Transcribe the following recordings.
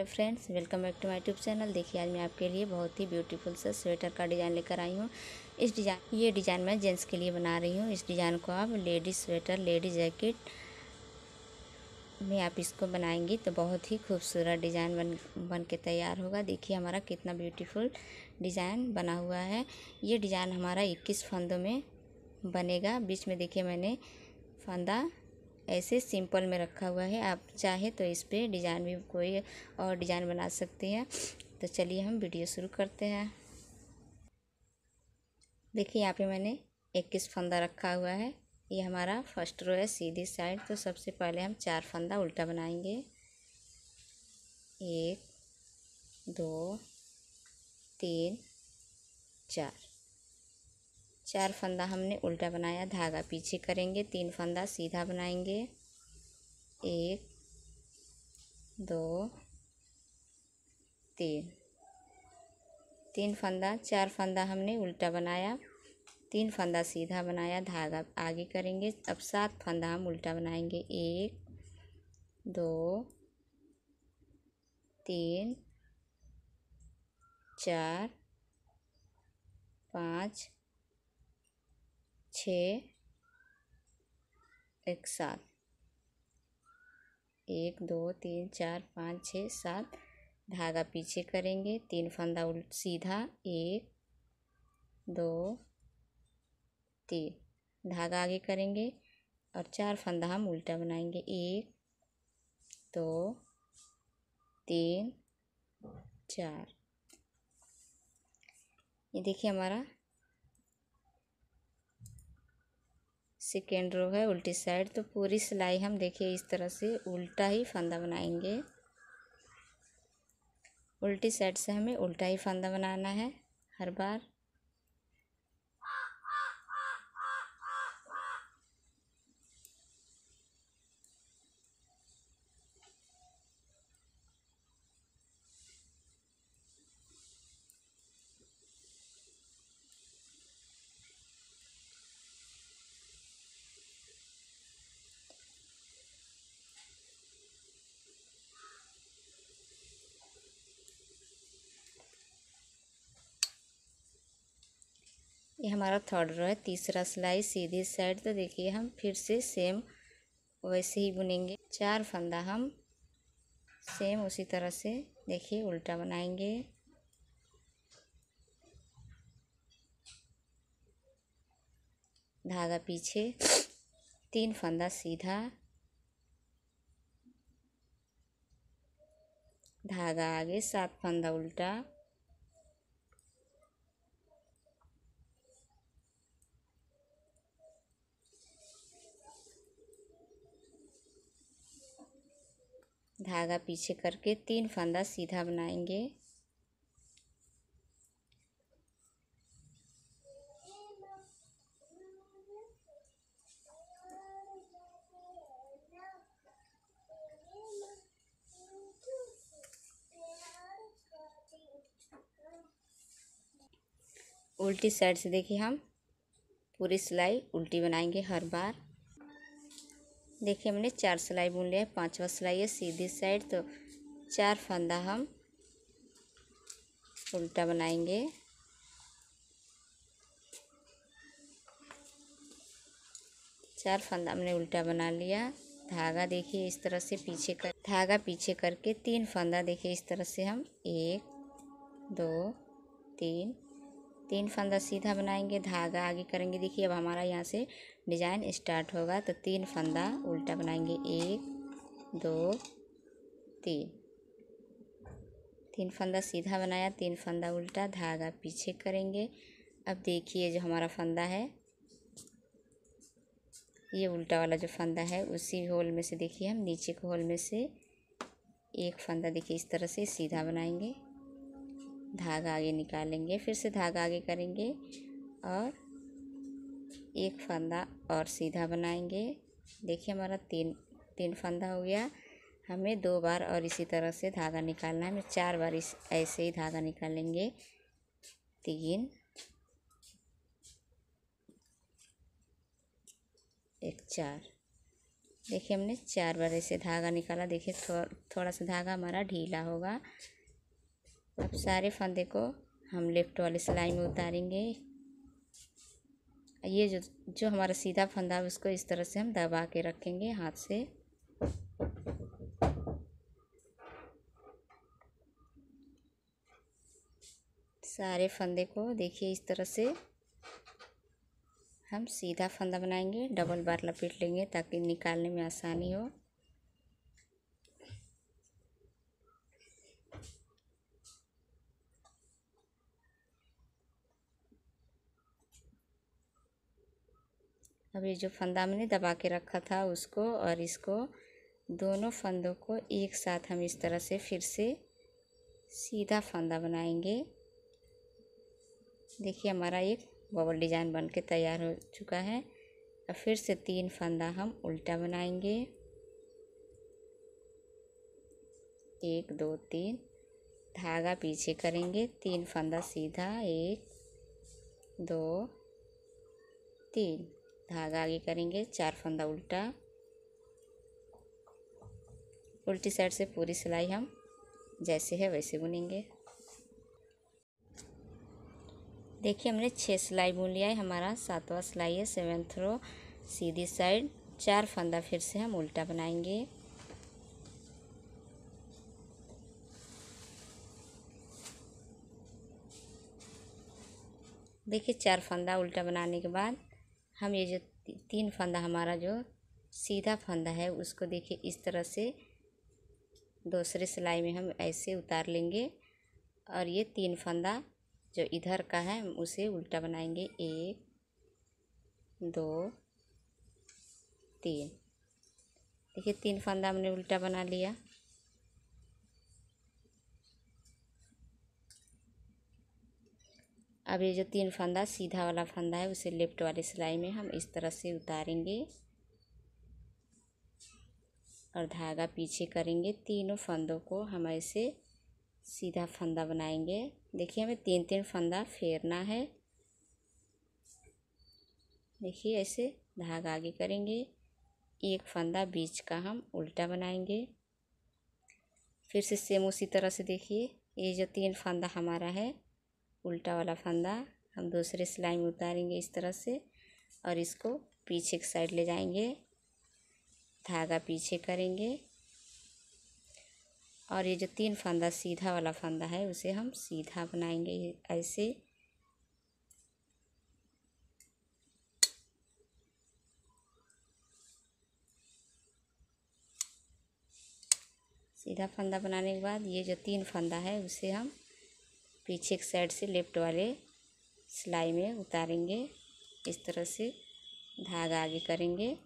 Hello friends, welcome back to my YouTube channel. देखिए, आज मैं आपके लिए बहुत ही ब्यूटीफुल सा स्वेटर का डिज़ाइन लेकर आई हूँ। इस डिज़ाइन, ये डिज़ाइन मैं जेंट्स के लिए बना रही हूँ। इस डिज़ाइन को आप लेडीज़ स्वेटर, लेडीज़ जैकेट में आप इसको बनाएँगी तो बहुत ही खूबसूरत डिज़ाइन बन बन के तैयार होगा। देखिए, हमारा कितना ब्यूटीफुल डिज़ाइन बना हुआ है। ये डिज़ाइन हमारा इक्कीस फंदों में बनेगा। बीच में देखिए, मैंने फंदा ऐसे सिंपल में रखा हुआ है। आप चाहे तो इस पर डिज़ाइन भी कोई और डिज़ाइन बना सकते हैं। तो चलिए हम वीडियो शुरू करते हैं। देखिए, यहाँ पे मैंने इक्कीस फंदा रखा हुआ है। ये हमारा फ़र्स्ट रो है सीधी साइड। तो सबसे पहले हम चार फंदा उल्टा बनाएँगे। एक, दो, तीन, चार। चार फंदा हमने उल्टा बनाया, धागा पीछे करेंगे, तीन फंदा सीधा बनाएँगे। एक, दो, तीन। तीन फंदा, चार फंदा हमने उल्टा बनाया, तीन फंदा सीधा बनाया, धागा आगे करेंगे। अब सात फंदा हम उल्टा बनाएँगे। एक, दो, तीन, चार, पाँच छ, एक सात। एक, दो, तीन, चार, पाँच, छः, सात। धागा पीछे करेंगे, तीन फंदा उल्ट सीधा, एक, दो, तीन। धागा आगे करेंगे और चार फंदा हम उल्टा बनाएँगे। एक, दो, तीन, चार। ये देखिए हमारा सेकेंड रो है, उल्टी साइड। तो पूरी सिलाई हम देखिए इस तरह से उल्टा ही फंदा बनाएँगे। उल्टी साइड से हमें उल्टा ही फंदा बनाना है, हर बार। ये हमारा थर्ड रो है, तीसरा सिलाई सीधी साइड तो देखिए हम फिर से सेम वैसे ही बुनेंगे। चार फंदा हम सेम उसी तरह से देखिए उल्टा बनाएँगे। धागा पीछे, तीन फंदा सीधा। धागा आगे, सात फंदा उल्टा। धागा पीछे करके तीन फंदा सीधा बनाएँगे। उल्टी साइड से देखिए हम, पूरी सिलाई उल्टी बनाएँगे हर बार। देखिए हमने चार सिलाई बुन लिया है, पाँचवा सिलाई है, सीधी साइड तो चार फंदा हम उल्टा बनाएँगे। चार फंदा हमने उल्टा बना लिया। धागा देखिए इस तरह से पीछे कर, धागा पीछे करके तीन फंदा देखिए इस तरह से हम, एक, दो, तीन तीन फंदा सीधा बनाएँगे, धागा आगे करेंगे। देखिए अब हमारा यहाँ से डिज़ाइन स्टार्ट होगा तो तीन फंदा उल्टा बनाएँगे। एक, दो, तीन। तीन फंदा सीधा बनाया, तीन फंदा उल्टा, धागा पीछे करेंगे। अब देखिए जो हमारा फंदा है, ये उल्टा वाला जो फंदा है, उसी होल में से देखिए हम, नीचे के होल में से एक फंदा देखिए इस तरह से सीधा बनाएँगे। धागा आगे निकालेंगे, फिर से धागा आगे करेंगे और एक फंदा और सीधा बनाएँगे। देखिए हमारा तीन तीन फंदा हो गया। हमें दो बार और इसी तरह से धागा निकालना है। हमें चार बार इस ऐसे ही धागा निकालेंगे तीन। एक चार। देखिए हमने चार बार ऐसे धागा निकाला। देखिए थो, थोड़ा सा धागा हमारा ढीला होगा। अब सारे फंदे को हम लेफ़्ट वाले सिलाई में उतारेंगे। ये जो जो हमारा सीधा फंदा है, उसको इस तरह से हम दबा के रखेंगे हाथ से। सारे फंदे को देखिए, इस तरह से हम सीधा फंदा बनाएँगे, डबल बार लपेट लेंगे ताकि निकालने में आसानी हो। अब ये जो फंदा मैंने दबा के रखा था उसको और इसको दोनों फंदों को एक साथ हम इस तरह से फिर से सीधा फंदा बनाएँगे। देखिए हमारा एक बबल डिज़ाइन बन के तैयार हो चुका है। अब फिर से तीन फंदा हम उल्टा बनाएँगे। एक, दो, तीन, धागा पीछे करेंगे। तीन फंदा सीधा, एक, दो, तीन। धागा आगे करेंगे, चार फंदा उल्टा। उल्टी साइड से पूरी सिलाई हम जैसे है वैसे बुनेंगे। देखिए, हमने छः सिलाई बुन लिया है। हमारा सातवां सिलाई है सेवेंथ रो सीधी साइड। चार फंदा फिर से हम उल्टा बनाएँगे। देखिए, चार फंदा उल्टा बनाने के बाद हम ये जो तीन फंदा हमारा जो सीधा फंदा है, उसको देखिए इस तरह से दूसरे सिलाई में हम ऐसे उतार लेंगे और ये तीन फंदा जो इधर का है उसे उल्टा बनाएँगे। एक, दो, तीन। देखिए तीन फंदा हमने उल्टा बना लिया। अब ये जो तीन फंदा, सीधा वाला फंदा है, उसे लेफ़्ट वाली सिलाई में हम इस तरह से उतारेंगे और धागा पीछे करेंगे। तीनों फंदों को हम ऐसे सीधा फंदा बनाएँगे। देखिए, हमें तीन तीन फंदा फेरना है। देखिए, ऐसे धागा आगे करेंगे। एक फंदा बीच का हम उल्टा बनाएँगे। फिर से सेम उसी तरह से देखिए, ये जो तीन फंदा हमारा है उल्टा वाला फंदा, हम दूसरे सिलाई में उतारेंगे इस तरह से और इसको पीछे की साइड ले जाएँगे, धागा पीछे करेंगे और ये जो तीन फंदा, सीधा वाला फंदा है, उसे हम सीधा बनाएँगे ऐसे। सीधा फंदा बनाने के बाद ये जो तीन फंदा है, उसे हम पीछे की साइड से लेफ़्ट वाले सिलाई में उतारेंगे। इस तरह से धागा आगे करेंगे।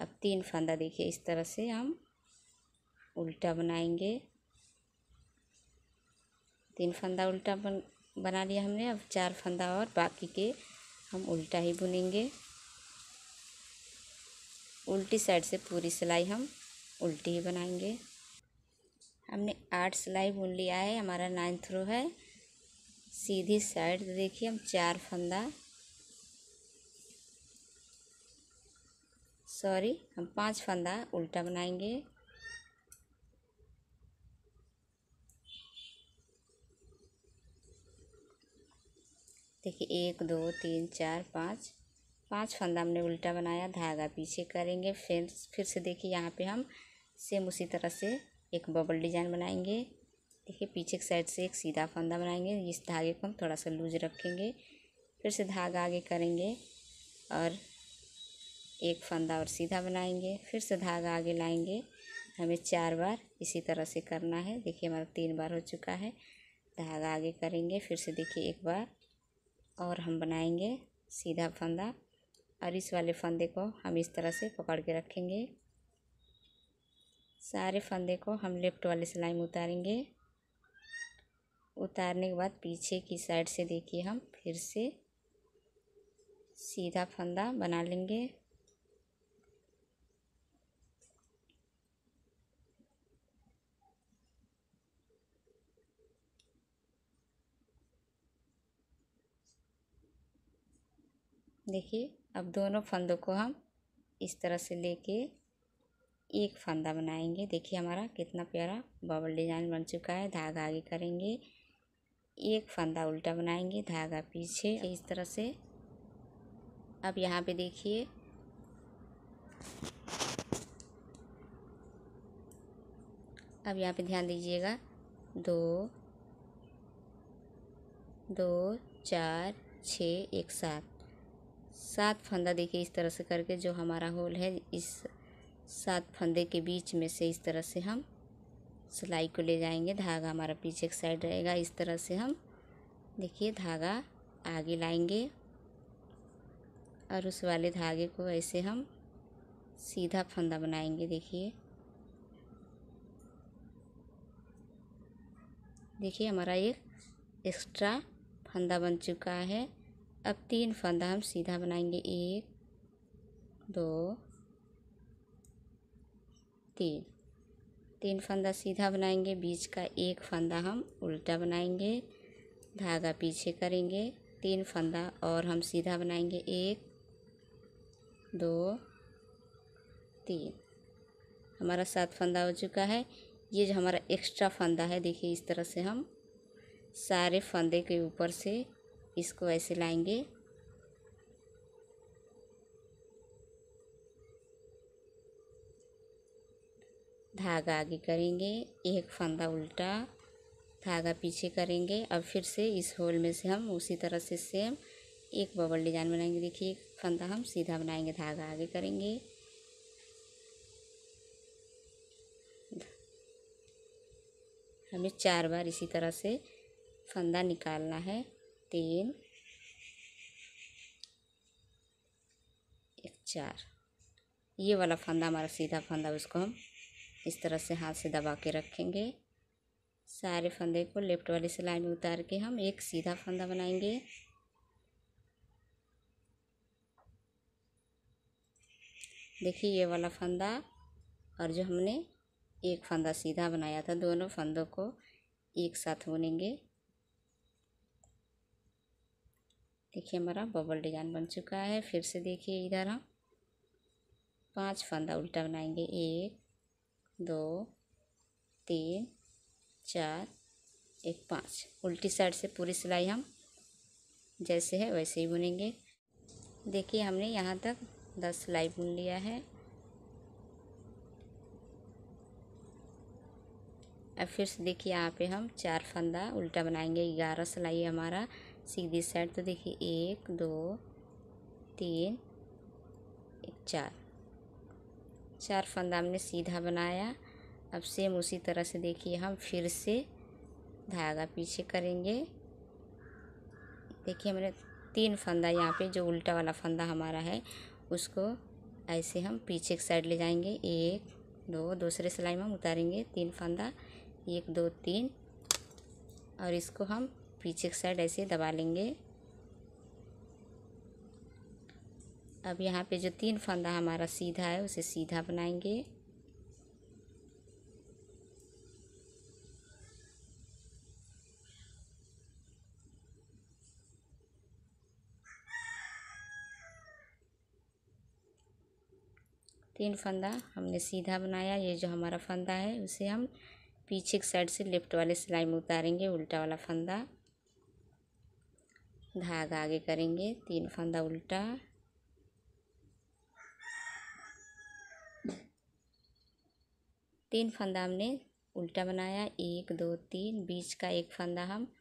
अब तीन फंदा देखिए, इस तरह से हम उल्टा बनाएँगे। तीन फंदा उल्टा बन, बना लिया हमने। अब चार फंदा और बाकी के हम उल्टा ही बुनेंगे। उल्टी साइड से पूरी सिलाई हम उल्टी ही बनाएँगे। हमने आठ सिलाई बुन लिया है, हमारा नाइन्थ रो है। सीधी साइड देखिए, हम चार फंदा। सॉरी हम पाँच फंदा उल्टा बनाएँगे। देखिए, एक, दो, तीन, चार, पाँच। पाँच फंदा हमने उल्टा बनाया, धागा पीछे करेंगे, फिर फिर से देखिए, यहाँ पे हम सेम उसी तरह से एक बबल डिज़ाइन बनाएँगे। देखिए, पीछे के साइड से एक सीधा फंदा बनाएँगे। इस धागे को हम थोड़ा सा लूज रखेंगे। फिर से धागा आगे करेंगे और एक फंदा और सीधा बनाएँगे। फिर से धागा आगे लाएँगे। हमें चार बार इसी तरह से करना है। देखिए, हमारा तीन बार हो चुका है। धागा आगे करेंगे। फिर से देखिए, एक बार और हम बनाएँगे सीधा फंदा और इस वाले फंदे को हम इस तरह से पकड़ के रखेंगे। सारे फंदे को हम लेफ़्ट वाले सिलाई में उतारेंगे। उतारने के बाद पीछे की साइड से देखिए हम, फिर से सीधा फंदा बना लेंगे। देखिए, अब दोनों फंदों को हम इस तरह से लेके एक फंदा बनाएँगे। देखिए हमारा कितना प्यारा बबल डिज़ाइन बन चुका है, धागा आगे करेंगे। एक फंदा उल्टा बनाएँगे, धागा पीछे। इस तरह से। अब यहाँ पे देखिए। अब यहाँ पे ध्यान दीजिएगा। दो दो, चार, छ, एक, सात। सात फंदा देखिए इस तरह से करके जो हमारा होल है, इस सात फंदे के बीच में से इस तरह से हम सिलाई को ले जाएँगे। धागा हमारा पीछे एक साइड रहेगा। इस तरह से हम, देखिए, धागा आगे लाएँगे और उस वाले धागे को ऐसे हम सीधा फंदा बनाएँगे, देखिए। देखिए, हमारा एक एक्स्ट्रा फंदा बन चुका है। अब तीन फंदा हम सीधा बनाएँगे। एक, दो तीन। तीन फंदा सीधा बनाएँगे, बीच का एक फंदा हम उल्टा बनाएँगे, धागा पीछे करेंगे, तीन फंदा और हम सीधा बनाएँगे एक, दो, तीन। हमारा सात फंदा हो चुका है। ये जो हमारा एक्स्ट्रा फंदा है, देखिए इस तरह से हम सारे फंदे के ऊपर से इसको ऐसे लाएँगे। धागा आगे करेंगे, एक फंदा उल्टा धागा पीछे करेंगे अब फिर से इस होल में से हम उसी तरह से सेम एक बबल डिज़ाइन बनाएँगे। देखिए फंदा हम सीधा बनाएँगे, धागा आगे करेंगे। हमें चार बार इसी तरह से फंदा निकालना है। तीन, एक, चार। ये वाला फंदा, हमारा सीधा फंदा, उसको हम इस तरह से हाथ से दबा के रखेंगे। सारे फंदे को लेफ़्ट वाली सिलाई में उतार के हम एक सीधा फंदा बनाएँगे। देखिए ये वाला फंदा और जो हमने एक फंदा सीधा बनाया था, दोनों फंदों को एक साथ बुनेंगे। देखिए हमारा बबल डिज़ाइन बन चुका है। फिर से देखिए इधर हम पाँच फंदा उल्टा बनाएँगे। एक दो, तीन, चार, एक, पाँच। उल्टी साइड से पूरी सिलाई हम जैसे है वैसे ही बुनेंगे। देखिए हमने यहाँ तक दस सिलाई बुन लिया है। अब फिर से देखिए यहाँ पे हम चार फंदा उल्टा बनाएँगे। ग्यारह सिलाई हमारा सीधी साइड। तो देखिए एक, दो, तीन, एक, चार। चार फंदा हमने सीधा बनाया। अब सेम उसी तरह से देखिए हम फिर से धागा पीछे करेंगे। देखिए हमने तीन फंदा यहाँ पे, जो उल्टा वाला फंदा हमारा है, उसको ऐसे हम पीछे की साइड ले जाएँगे। एक, दो, दूसरे सिलाई में हम उतारेंगे तीन फंदा। एक, दो, तीन। और इसको हम पीछे की साइड ऐसे दबा लेंगे। अब यहाँ पे जो तीन फंदा हमारा सीधा है, उसे सीधा बनाएँगे। तीन फंदा हमने सीधा बनाया, ये जो हमारा फंदा है, उसे हम पीछे की साइड से लेफ़्ट वाले सिलाई में उतारेंगे, उल्टा वाला फंदा। धागा आगे करेंगे, तीन फंदा उल्टा। तीन फंदा हमने उल्टा बनाया, एक, दो, तीन, बीच का एक फंदा हम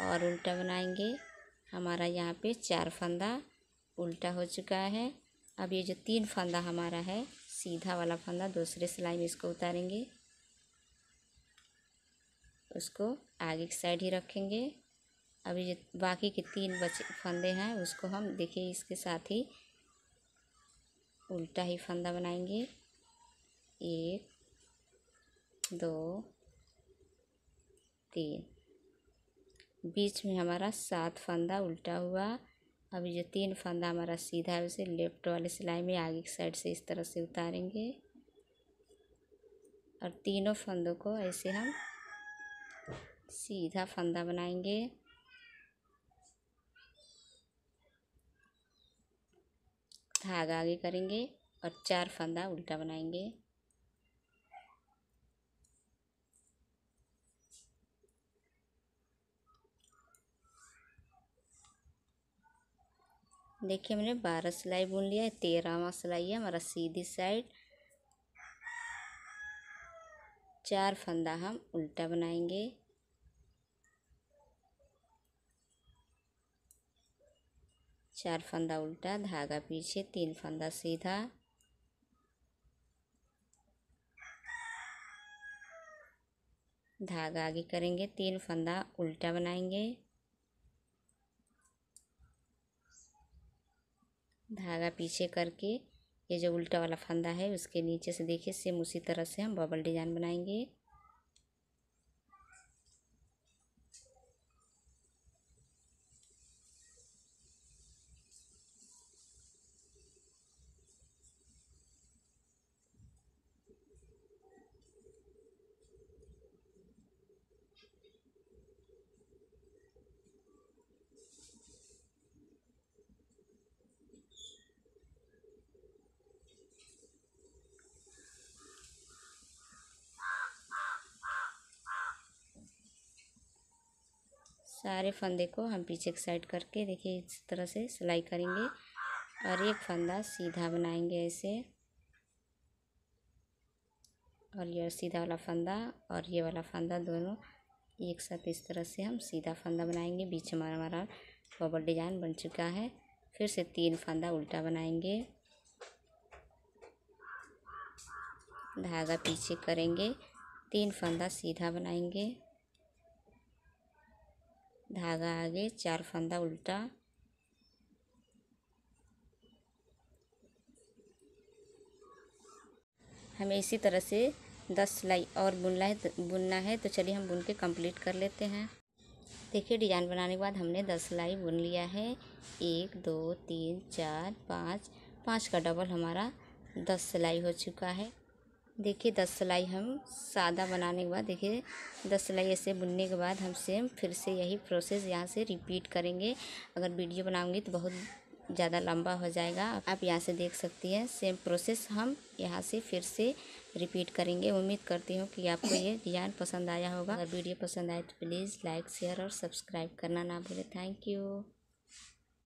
और उल्टा बनाएँगे। हमारा यहाँ पे चार फंदा उल्टा हो चुका है। अब ये जो तीन फंदा हमारा है, सीधा वाला फंदा, दूसरे सिलाई में इसको उतारेंगे। उसको आगे की साइड ही रखेंगे। अभी जो बाकी के तीन बचे फंदे हैं, उसको हम देखिए इसके साथ ही उल्टा ही फंदा बनाएँगे। एक दो, तीन। बीच में हमारा सात फंदा उल्टा हुआ। अभी जो तीन फंदा हमारा सीधा है, उसे लेफ़्ट वाले सिलाई में आगे की साइड से इस तरह से उतारेंगे। और तीनों फंदों को ऐसे हम सीधा फंदा बनाएँगे। धागा आगे करेंगे और चार फंदा उल्टा बनाएँगे। देखिए हमने बारह सिलाई बुन लिया है, तेरहवा सिलाई है, हमारा सीधी साइड। चार फंदा हम उल्टा बनाएँगे। चार फंदा उल्टा, धागा पीछे, तीन फंदा सीधा। धागा आगे करेंगे, तीन फंदा उल्टा बनाएँगे। धागा पीछे करके ये जो उल्टा वाला फंदा है, उसके नीचे से देखिए, सेम उसी तरह से हम बबल डिज़ाइन बनाएँगे। सारे फंदे को हम पीछे की साइड करके देखिए इस तरह से सिलाई करेंगे और एक फंदा सीधा बनाएँगे ऐसे। और ये सीधा वाला फंदा और ये वाला फंदा दोनों एक साथ इस तरह से हम सीधा फंदा बनाएँगे। बीच हमारा हमारा बबल डिज़ाइन बन चुका है। फिर से तीन फंदा उल्टा बनाएँगे। धागा पीछे करेंगे। तीन फंदा सीधा बनाएँगे। धागा आगे, चार फंदा उल्टा। हमें इसी तरह से दस सिलाई और बुनना है बुनना है तो चलिए हम बुन के कंप्लीट कर लेते हैं। देखिए, डिज़ाइन बनाने के बाद हमने दस सिलाई बुन लिया है। एक, दो, तीन, चार, पाँच। पाँच का डबल हमारा दस सिलाई हो चुका है। देखिए दस सिलाई हम सादा बनाने के बाद देखिए दस सिलाई ऐसे बुनने के बाद हम सेम फिर से यही प्रोसेस यहाँ से रिपीट करेंगे। अगर वीडियो बनाऊँगी तो बहुत ज़्यादा लंबा हो जाएगा। आप यहाँ से देख सकती हैं सेम प्रोसेस हम यहाँ से फिर से रिपीट करेंगे। उम्मीद करती हूँ कि आपको ये डिज़ाइन पसंद आया होगा। अगर वीडियो पसंद आए तो प्लीज़ लाइक शेयर और सब्सक्राइब करना ना भूलें। Thank you